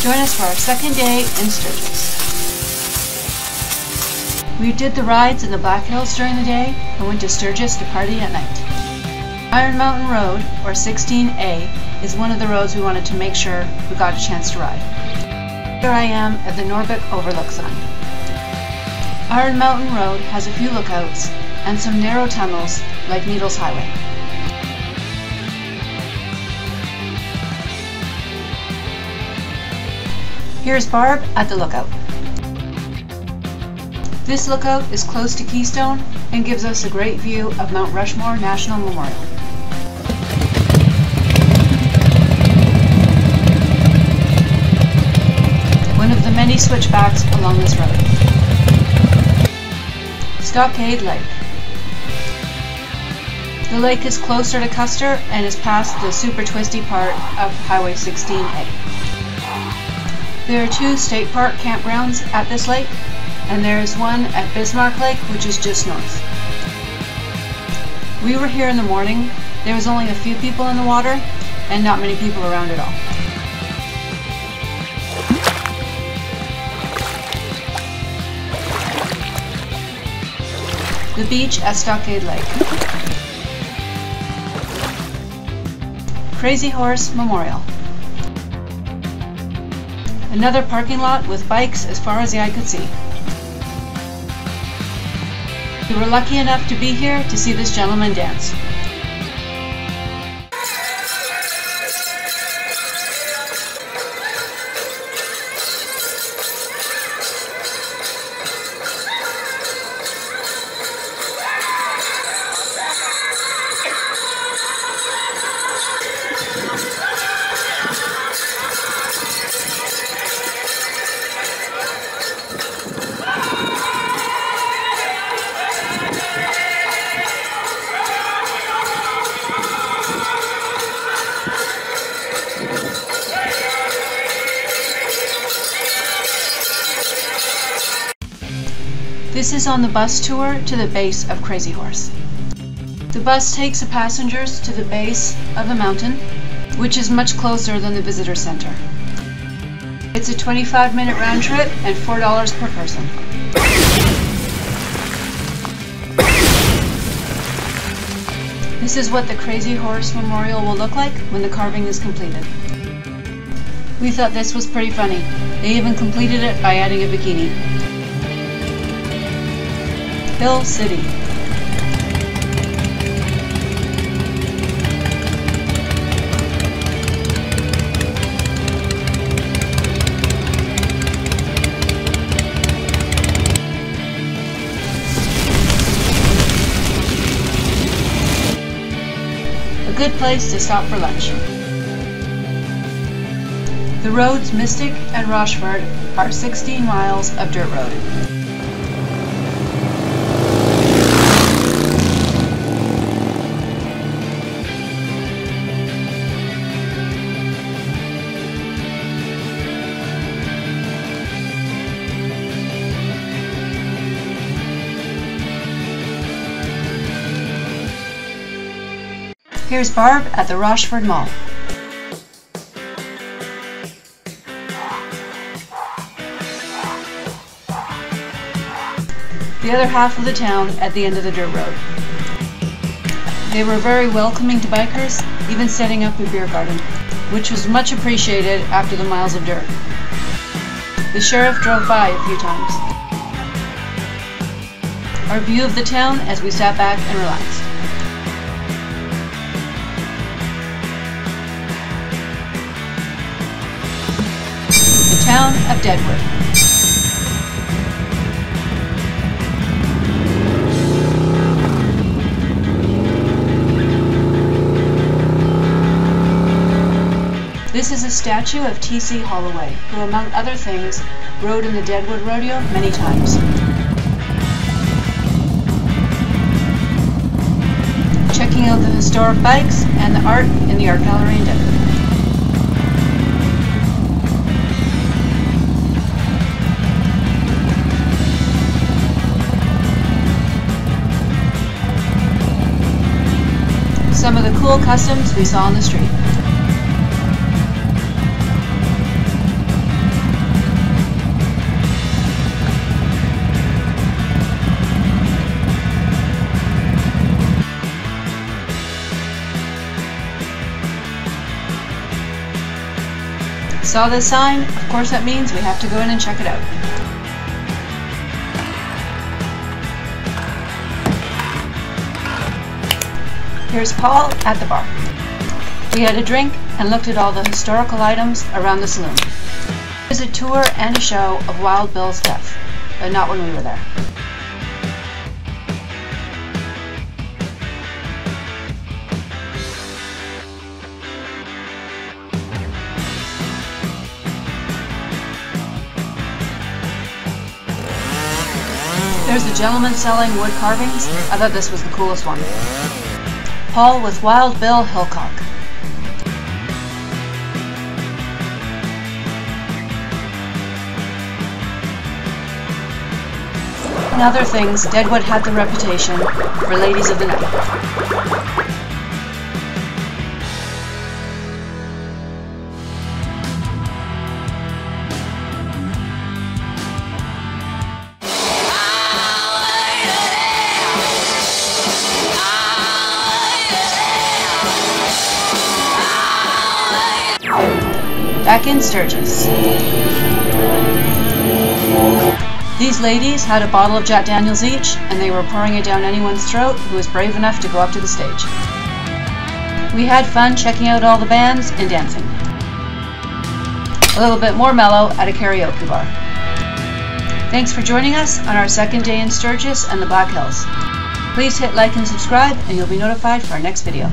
Join us for our second day in Sturgis. We did the rides in the Black Hills during the day and went to Sturgis to party at night. Iron Mountain Road, or 16A, is one of the roads we wanted to make sure we got a chance to ride. Here I am at the Norbeck Overlook sign. Iron Mountain Road has a few lookouts and some narrow tunnels like Needles Highway. Here's Barb at the lookout. This lookout is close to Keystone and gives us a great view of Mount Rushmore National Memorial. One of the many switchbacks along this road. Stockade Lake. The lake is closer to Custer and is past the super twisty part of Highway 16A. There are two state park campgrounds at this lake, and there is one at Bismarck Lake, which is just north. We were here in the morning. There was only a few people in the water, and not many people around at all. The beach at Stockade Lake. Crazy Horse Memorial. Another parking lot with bikes as far as the eye could see. We were lucky enough to be here to see this gentleman dance. This is on the bus tour to the base of Crazy Horse. The bus takes the passengers to the base of the mountain, which is much closer than the visitor center. It's a 25 minute round trip and $4 per person. This is what the Crazy Horse Memorial will look like when the carving is completed. We thought this was pretty funny. They even completed it by adding a bikini. Hill City. A good place to stop for lunch. The roads Mystic and Rochford are 16 miles of dirt road. Here's Barb at the Rochford Mall. The other half of the town at the end of the dirt road. They were very welcoming to bikers, even setting up a beer garden, which was much appreciated after the miles of dirt. The sheriff drove by a few times. Our view of the town as we sat back and relaxed. Town of Deadwood. This is a statue of T.C. Halloway, who among other things rode in the Deadwood Rodeo many times. Checking out the historic bikes and the art in the art gallery in Deadwood. some of the cool customs we saw on the street. Saw this sign? Of course that means we have to go in and check it out. Here's Paul at the bar. We had a drink and looked at all the historical items around the saloon. There's a tour and a show of Wild Bill's death, but not when we were there. There's a gentleman selling wood carvings. I thought this was the coolest one. Paul with Wild Bill Hickok. In other things, Deadwood had the reputation for ladies of the night. Back in Sturgis. These ladies had a bottle of Jack Daniels each, and they were pouring it down anyone's throat who was brave enough to go up to the stage. We had fun checking out all the bands and dancing. A little bit more mellow at a karaoke bar. Thanks for joining us on our second day in Sturgis and the Black Hills. Please hit like and subscribe and you'll be notified for our next video.